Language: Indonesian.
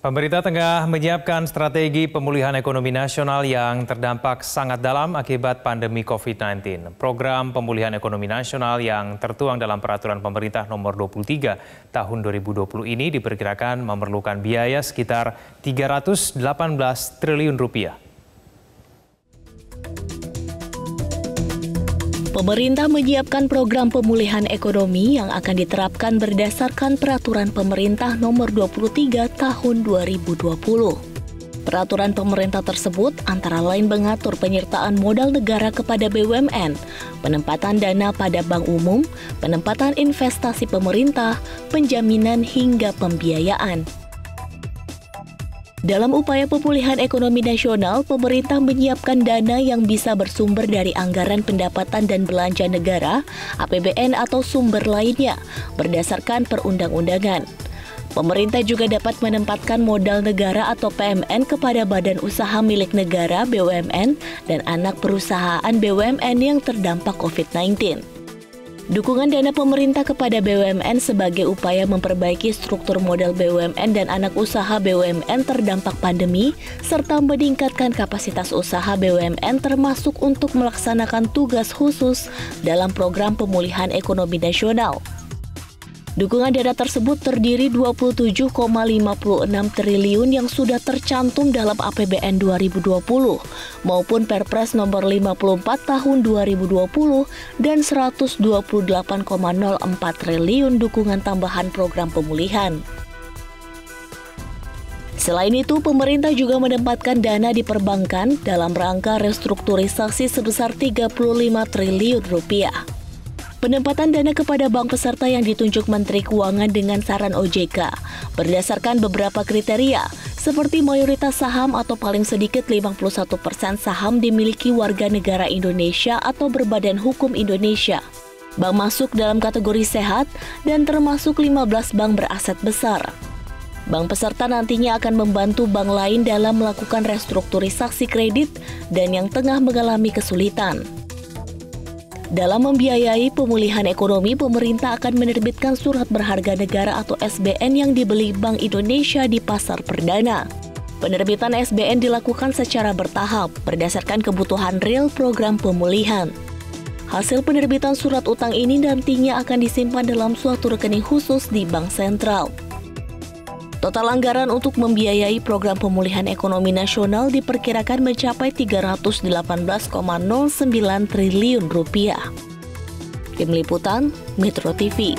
Pemerintah tengah menyiapkan strategi pemulihan ekonomi nasional yang terdampak sangat dalam akibat pandemi COVID-19. Program pemulihan ekonomi nasional yang tertuang dalam peraturan pemerintah nomor 23 tahun 2020 ini diperkirakan memerlukan biaya sekitar 318 triliun rupiah. Pemerintah menyiapkan program pemulihan ekonomi yang akan diterapkan berdasarkan peraturan pemerintah nomor 23 tahun 2020. Peraturan pemerintah tersebut antara lain mengatur penyertaan modal negara kepada BUMN, penempatan dana pada bank umum, penempatan investasi pemerintah, penjaminan hingga pembiayaan. Dalam upaya pemulihan ekonomi nasional, pemerintah menyiapkan dana yang bisa bersumber dari anggaran pendapatan dan belanja negara, APBN atau sumber lainnya, berdasarkan perundang-undangan. Pemerintah juga dapat menempatkan modal negara atau PMN kepada badan usaha milik negara BUMN dan anak perusahaan BUMN yang terdampak COVID-19. Dukungan dana pemerintah kepada BUMN sebagai upaya memperbaiki struktur modal BUMN dan anak usaha BUMN terdampak pandemi, serta meningkatkan kapasitas usaha BUMN termasuk untuk melaksanakan tugas khusus dalam program pemulihan ekonomi nasional. Dukungan dana tersebut terdiri 27,56 triliun yang sudah tercantum dalam APBN 2020 maupun Perpres nomor 54 tahun 2020 dan 128,04 triliun dukungan tambahan program pemulihan. Selain itu, pemerintah juga menempatkan dana di perbankan dalam rangka restrukturisasi sebesar 35 triliun rupiah. Penempatan dana kepada bank peserta yang ditunjuk Menteri Keuangan dengan saran OJK berdasarkan beberapa kriteria seperti mayoritas saham atau paling sedikit 51% persen saham dimiliki warga negara Indonesia atau berbadan hukum Indonesia. Bank masuk dalam kategori sehat dan termasuk 15 bank beraset besar. Bank peserta nantinya akan membantu bank lain dalam melakukan restrukturisasi kredit dan yang tengah mengalami kesulitan. Dalam membiayai pemulihan ekonomi, pemerintah akan menerbitkan surat berharga negara atau SBN yang dibeli Bank Indonesia di pasar perdana. Penerbitan SBN dilakukan secara bertahap berdasarkan kebutuhan real program pemulihan. Hasil penerbitan surat utang ini nantinya akan disimpan dalam suatu rekening khusus di Bank Sentral. Total anggaran untuk membiayai program pemulihan ekonomi nasional diperkirakan mencapai 318,09 triliun rupiah. Tim Liputan, Metro TV.